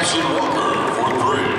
Tyson Walker for three.